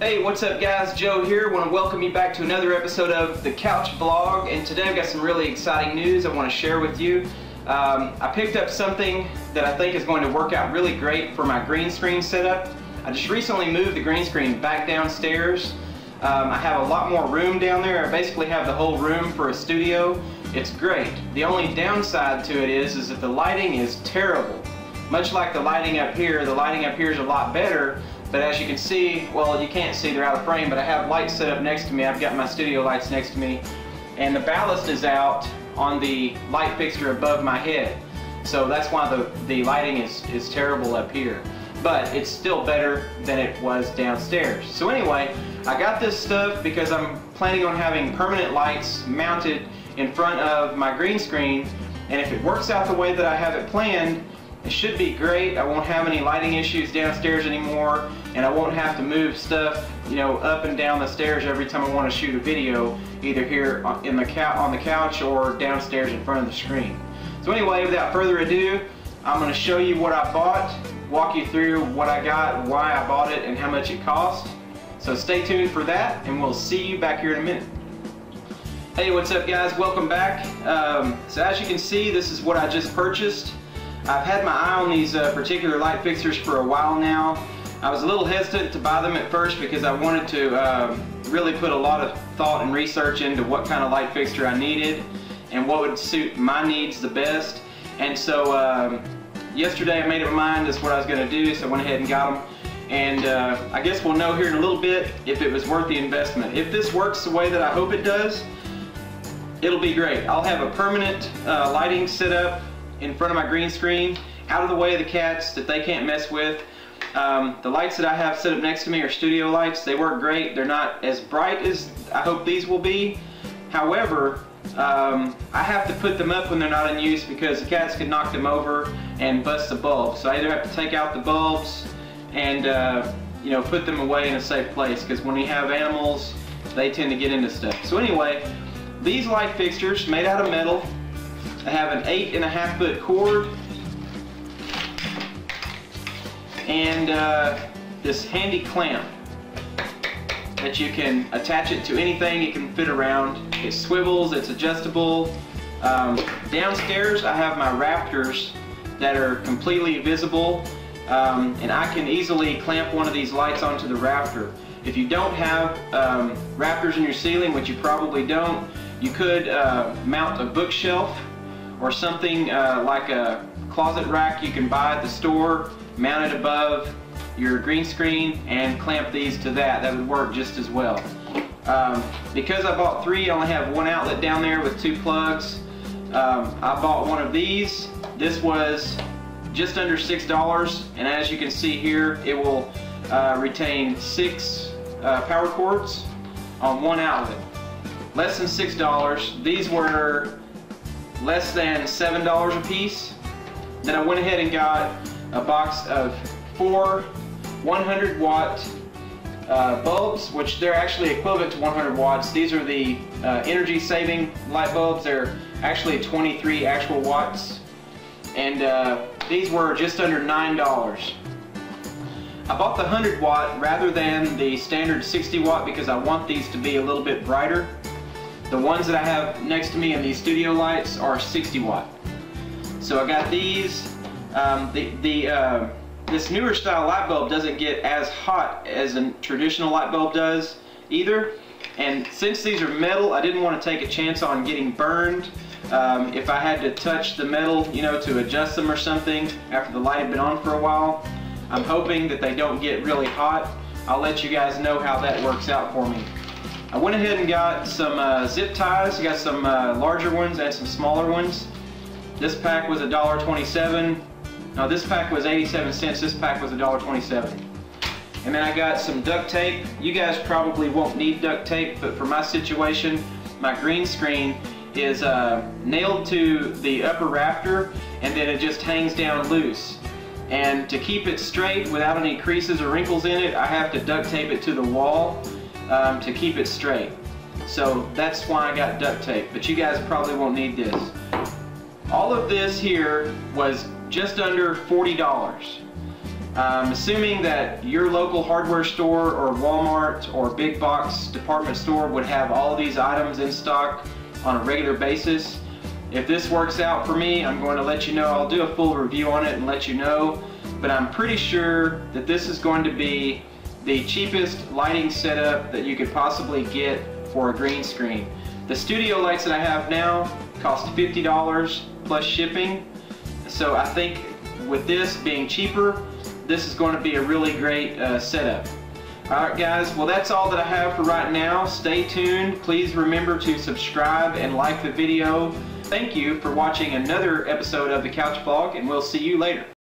Hey, what's up guys? Joe here. I want to welcome you back to another episode of The Couch Vlog and today I've got some really exciting news I want to share with you. Um, I picked up something that I think is going to work out really great for my green screen setup. I just recently moved the green screen back downstairs. Um, I have a lot more room down there. I basically have the whole room for a studio. It's great. The only downside to it is, is that the lighting is terrible. Much like the lighting up here, the lighting up here is a lot better, but as you can see, well, you can't see, they're out of frame, but I have lights set up next to me. I've got my studio lights next to me, and the ballast is out on the light fixture above my head. So that's why the, the lighting is, is terrible up here. But it's still better than it was downstairs. So anyway, I got this stuff because I'm planning on having permanent lights mounted in front of my green screen, and if it works out the way that I have it planned, it should be great. I won't have any lighting issues downstairs anymore and I won't have to move stuff, you know, up and down the stairs every time I want to shoot a video, either here in the on the couch or downstairs in front of the screen. So anyway, without further ado, I'm going to show you what I bought, walk you through what I got, why I bought it, and how much it cost. So stay tuned for that, and we'll see you back here in a minute. Hey, what's up guys? Welcome back. Um, so as you can see, this is what I just purchased. I've had my eye on these uh, particular light fixtures for a while now. I was a little hesitant to buy them at first because I wanted to uh, really put a lot of thought and research into what kind of light fixture I needed and what would suit my needs the best. And so um, yesterday I made up my mind that's what I was going to do, so I went ahead and got them. And uh, I guess we'll know here in a little bit if it was worth the investment. If this works the way that I hope it does, it'll be great. I'll have a permanent uh, lighting set up in front of my green screen, out of the way of the cats that they can't mess with. Um, the lights that I have set up next to me are studio lights. They work great. They're not as bright as I hope these will be. However, um, I have to put them up when they're not in use because the cats could knock them over and bust the bulbs. So I either have to take out the bulbs and uh, you know put them away in a safe place because when you have animals, they tend to get into stuff. So anyway, these light fixtures made out of metal I have an eight and a half foot cord and uh, this handy clamp that you can attach it to anything it can fit around. It swivels, it's adjustable. Um, downstairs I have my rafters that are completely visible um, and I can easily clamp one of these lights onto the rafter. If you don't have um, rafters in your ceiling, which you probably don't, you could uh, mount a bookshelf or something uh, like a closet rack you can buy at the store, mount it above your green screen and clamp these to that. That would work just as well. Um, because I bought three, I only have one outlet down there with two plugs. Um, I bought one of these. This was just under $6 and as you can see here it will uh, retain six uh, power cords on one outlet. Less than $6. These were less than $7 a piece. Then I went ahead and got a box of four 100 watt uh, bulbs, which they're actually equivalent to 100 watts. These are the uh, energy saving light bulbs. They're actually 23 actual watts. And uh, these were just under $9. I bought the 100 watt rather than the standard 60 watt because I want these to be a little bit brighter. The ones that I have next to me in these studio lights are 60 watt. So I got these. Um, the the uh, this newer style light bulb doesn't get as hot as a traditional light bulb does either. And since these are metal, I didn't want to take a chance on getting burned. Um, if I had to touch the metal, you know, to adjust them or something after the light had been on for a while, I'm hoping that they don't get really hot. I'll let you guys know how that works out for me. I went ahead and got some uh, zip ties. Got some uh, larger ones and some smaller ones. This pack was $1.27. Now this pack was 87 cents. This pack was $1.27. And then I got some duct tape. You guys probably won't need duct tape, but for my situation, my green screen is uh, nailed to the upper rafter and then it just hangs down loose. And to keep it straight without any creases or wrinkles in it, I have to duct tape it to the wall um, to keep it straight. So that's why I got duct tape, but you guys probably won't need this. All of this here was just under $40. I'm assuming that your local hardware store or Walmart or big box department store would have all these items in stock on a regular basis. If this works out for me, I'm going to let you know. I'll do a full review on it and let you know. But I'm pretty sure that this is going to be the cheapest lighting setup that you could possibly get for a green screen. The studio lights that I have now cost $50 plus shipping. So I think with this being cheaper, this is going to be a really great uh, setup. Alright guys, well that's all that I have for right now. Stay tuned. Please remember to subscribe and like the video. Thank you for watching another episode of the Couch Vlog and we'll see you later.